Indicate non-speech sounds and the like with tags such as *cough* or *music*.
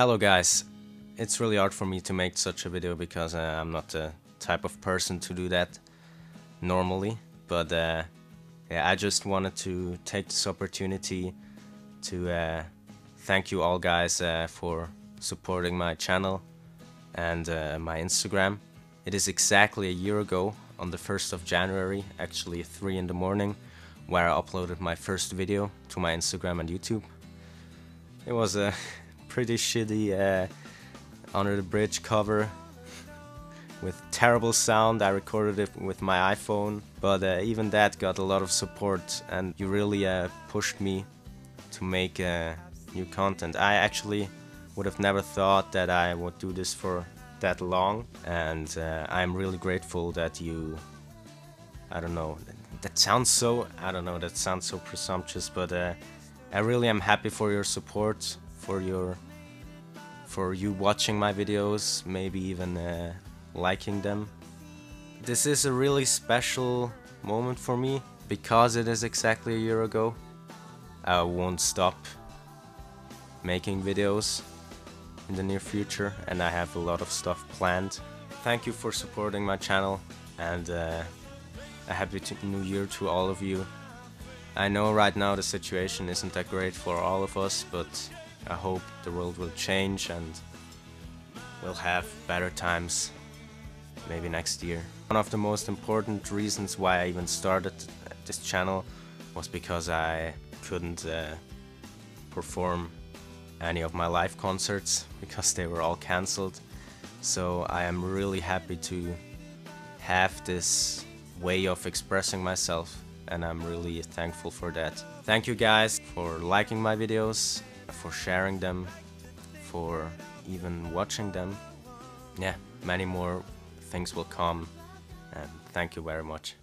Hello guys, it's really hard for me to make such a video because uh, I'm not the type of person to do that normally, but uh, yeah, I just wanted to take this opportunity to uh, thank you all guys uh, for supporting my channel and uh, my Instagram. It is exactly a year ago on the 1st of January, actually 3 in the morning, where I uploaded my first video to my Instagram and YouTube. It was a pretty shitty uh, Under the Bridge cover with terrible sound. I recorded it with my iPhone, but uh, even that got a lot of support and you really uh, pushed me to make uh, new content. I actually would have never thought that I would do this for that long and uh, I'm really grateful that you I don't know that sounds so I don't know that sounds so presumptuous but uh, I really am happy for your support for your for you watching my videos maybe even uh, liking them this is a really special moment for me because it is exactly a year ago I won't stop making videos in the near future and I have a lot of stuff planned. Thank you for supporting my channel and uh, a happy new year to all of you. I know right now the situation isn't that great for all of us but I hope the world will change and we'll have better times maybe next year. One of the most important reasons why I even started this channel was because I couldn't uh, perform any of my live concerts *laughs* because they were all cancelled. So I am really happy to have this way of expressing myself and I'm really thankful for that. Thank you guys for liking my videos, for sharing them, for even watching them. Yeah, many more things will come and thank you very much.